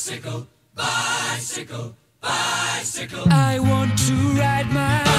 bicycle, bicycle, bicycle. I want to ride my